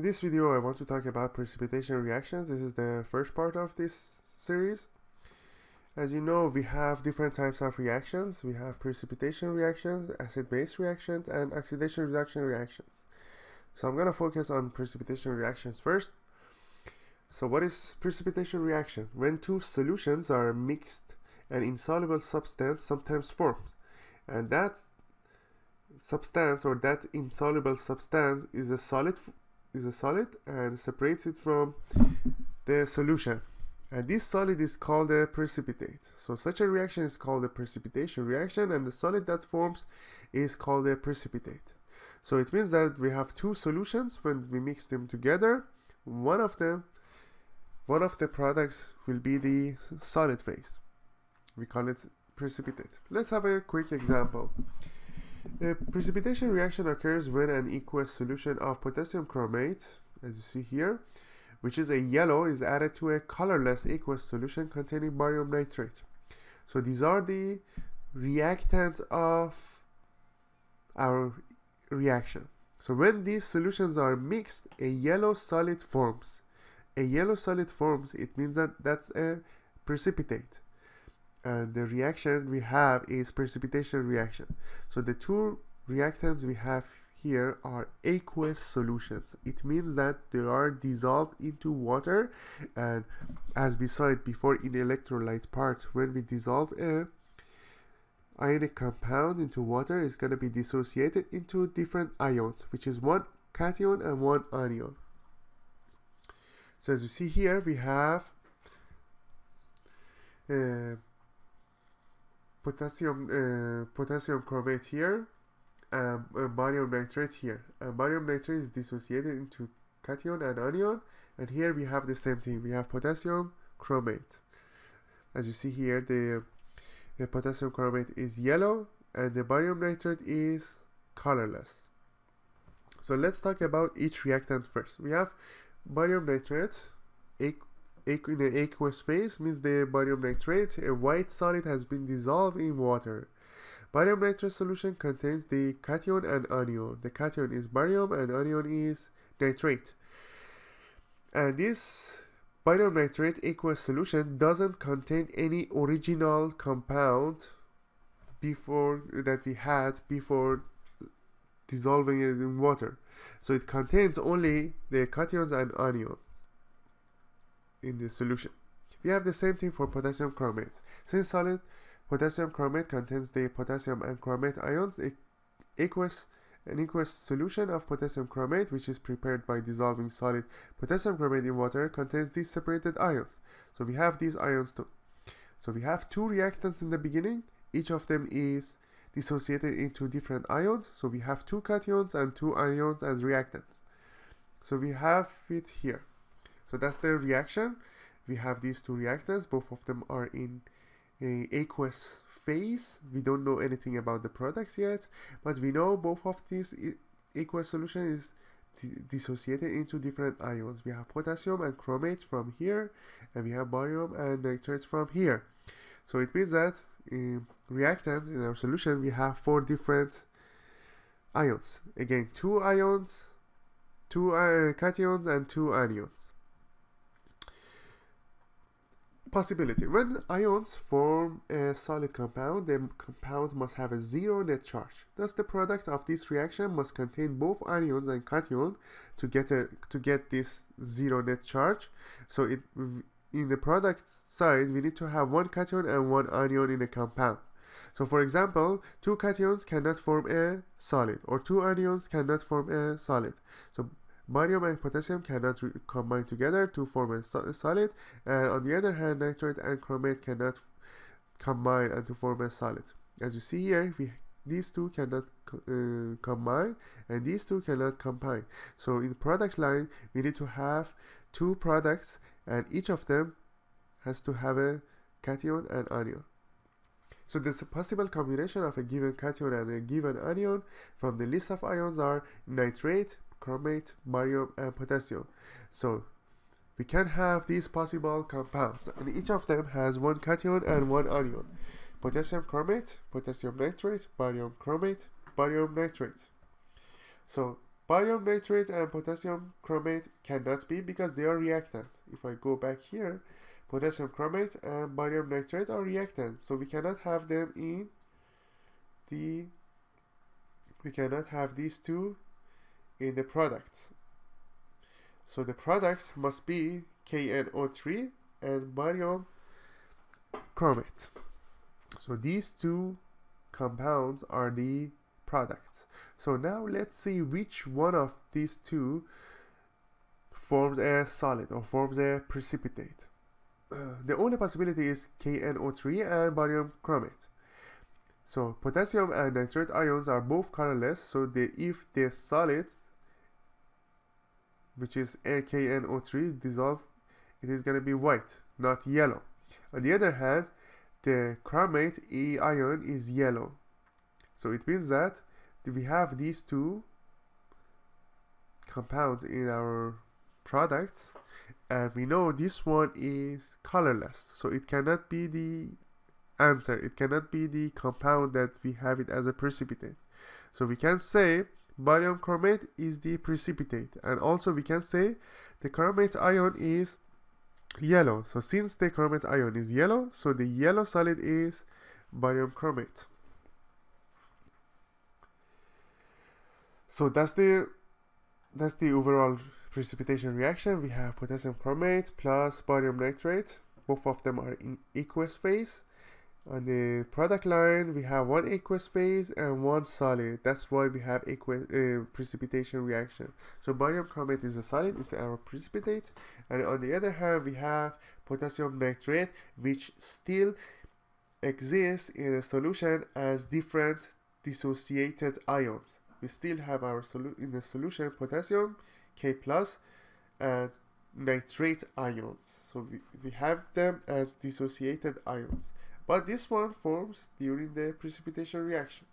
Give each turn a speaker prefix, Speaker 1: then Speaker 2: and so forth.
Speaker 1: In this video I want to talk about precipitation reactions. This is the first part of this series. As you know, we have different types of reactions. We have precipitation reactions, acid-base reactions, and oxidation reduction reactions. So I'm going to focus on precipitation reactions first. So what is precipitation reaction? When two solutions are mixed, an insoluble substance sometimes forms. And that substance or that insoluble substance is a solid is a solid and separates it from the solution. And this solid is called a precipitate. So such a reaction is called a precipitation reaction and the solid that forms is called a precipitate. So it means that we have two solutions when we mix them together. One of them one of the products will be the solid phase. We call it precipitate. Let's have a quick example a precipitation reaction occurs when an aqueous solution of potassium chromate, as you see here, which is a yellow, is added to a colorless aqueous solution containing barium nitrate. So these are the reactants of our reaction. So when these solutions are mixed, a yellow solid forms. A yellow solid forms, it means that that's a precipitate and the reaction we have is precipitation reaction. So the two reactants we have here are aqueous solutions. It means that they are dissolved into water and as we saw it before in electrolyte part, when we dissolve a ionic compound into water, it's going to be dissociated into different ions, which is one cation and one anion. So as you see here, we have uh, potassium uh, potassium chromate here and uh, barium nitrate here. And barium nitrate is dissociated into cation and anion and here we have the same thing. We have potassium chromate. As you see here the, the potassium chromate is yellow and the barium nitrate is colorless. So let's talk about each reactant first. We have barium nitrate in the aqueous phase means the barium nitrate, a white solid has been dissolved in water. Barium nitrate solution contains the cation and anion. The cation is barium and anion is nitrate. And this barium nitrate aqueous solution doesn't contain any original compound before that we had before dissolving it in water. So it contains only the cations and anions in the solution. We have the same thing for potassium chromate. Since solid potassium chromate contains the potassium and chromate ions, aqueous an aqueous solution of potassium chromate, which is prepared by dissolving solid potassium chromate in water, contains these separated ions. So we have these ions too. So we have two reactants in the beginning. Each of them is dissociated into different ions. So we have two cations and two anions as reactants. So we have it here. So that's their reaction. We have these two reactants. Both of them are in a aqueous phase. We don't know anything about the products yet, but we know both of these aqueous solution is dissociated into different ions. We have potassium and chromate from here, and we have barium and nitrates from here. So it means that in reactants in our solution, we have four different ions. Again, two ions, two uh, cations, and two anions possibility. When ions form a solid compound, the compound must have a zero net charge. Thus, the product of this reaction must contain both anions and cation to get a to get this zero net charge. So, it in the product side, we need to have one cation and one anion in a compound. So, for example, two cations cannot form a solid, or two anions cannot form a solid. So, Barium and potassium cannot combine together to form a so solid, and on the other hand, nitrate and chromate cannot combine and to form a solid. As you see here, we, these two cannot uh, combine, and these two cannot combine. So in the product line, we need to have two products, and each of them has to have a cation and anion. So the possible combination of a given cation and a given anion from the list of ions are nitrate, chromate, barium, and potassium. So we can have these possible compounds, and each of them has one cation and one anion. Potassium chromate, potassium nitrate, barium chromate, barium nitrate. So barium nitrate and potassium chromate cannot be because they are reactant. If I go back here, potassium chromate and barium nitrate are reactants, so we cannot have them in the we cannot have these two in the products. So the products must be KNO3 and barium chromate. So these two compounds are the products. So now let's see which one of these two forms a solid or forms a precipitate. The only possibility is KNO3 and barium chromate. So potassium and nitrate ions are both colorless, so the, if the solids, which is KNO3, dissolved, it is going to be white, not yellow. On the other hand, the chromate E ion is yellow. So it means that we have these two compounds in our products and we know this one is colorless so it cannot be the answer it cannot be the compound that we have it as a precipitate so we can say barium chromate is the precipitate. And also we can say the chromate ion is yellow. So since the chromate ion is yellow so the yellow solid is barium chromate so that's the that's the overall precipitation reaction. We have potassium chromate plus barium nitrate. Both of them are in aqueous phase on the product line we have one aqueous phase and one solid. That's why we have aqueous uh, precipitation reaction. So barium chromate is a solid it's our precipitate. And on the other hand we have potassium nitrate which still exists in a solution as different dissociated ions. We still have our in the solution potassium K plus and nitrate ions. So we, we have them as dissociated ions but this one forms during the precipitation reaction.